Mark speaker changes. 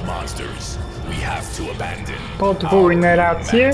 Speaker 1: of monsters we have to abandon.
Speaker 2: That out here.